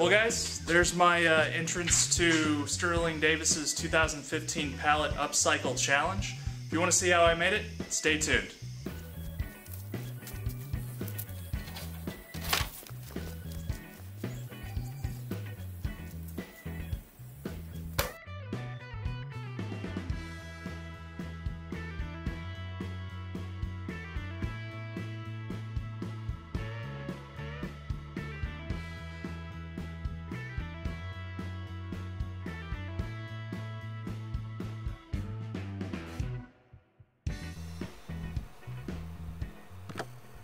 Well, guys, there's my uh, entrance to Sterling Davis's 2015 Pallet Upcycle Challenge. If you want to see how I made it, stay tuned.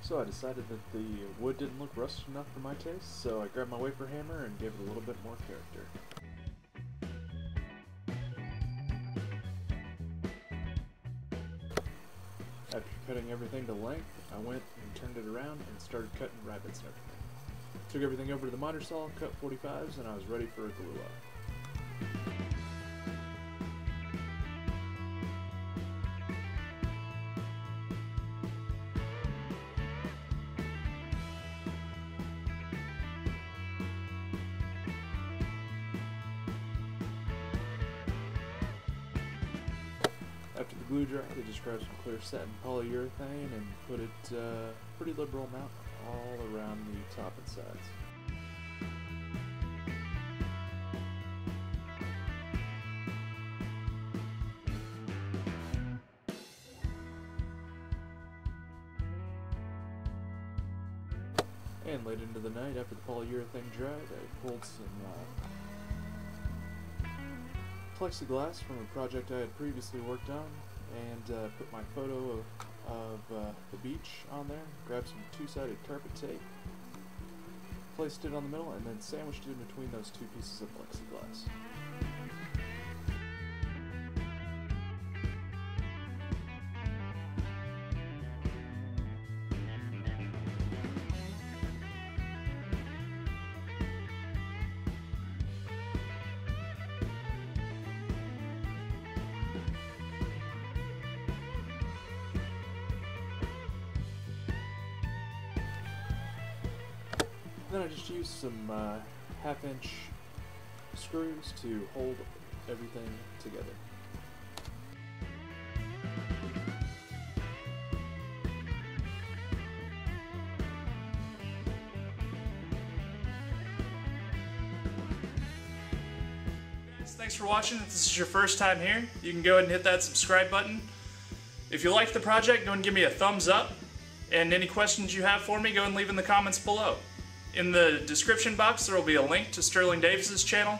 So I decided that the wood didn't look rusted enough for my taste, so I grabbed my wafer hammer and gave it a little bit more character. After cutting everything to length, I went and turned it around and started cutting rabbets and everything. Took everything over to the miter saw, cut 45s, and I was ready for a glue up. After the glue dried, I just grabbed some clear satin polyurethane and put it uh, pretty liberal amount all around the top and sides. And late into the night, after the polyurethane dried, I pulled some uh, plexiglass from a project I had previously worked on and uh, put my photo of, of uh, the beach on there, grabbed some two-sided carpet tape, placed it on the middle, and then sandwiched it in between those two pieces of plexiglass. Then I just used some uh, half-inch screws to hold everything together. Thanks for watching. If this is your first time here, you can go ahead and hit that subscribe button. If you like the project, go and give me a thumbs up. And any questions you have for me, go and leave in the comments below. In the description box, there will be a link to Sterling Davis's channel.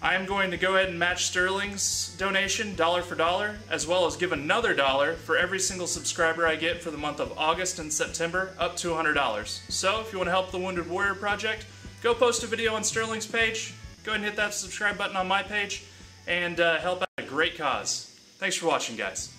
I am going to go ahead and match Sterling's donation dollar for dollar, as well as give another dollar for every single subscriber I get for the month of August and September, up to $100. So if you want to help the Wounded Warrior Project, go post a video on Sterling's page, go ahead and hit that subscribe button on my page, and uh, help out a great cause. Thanks for watching, guys.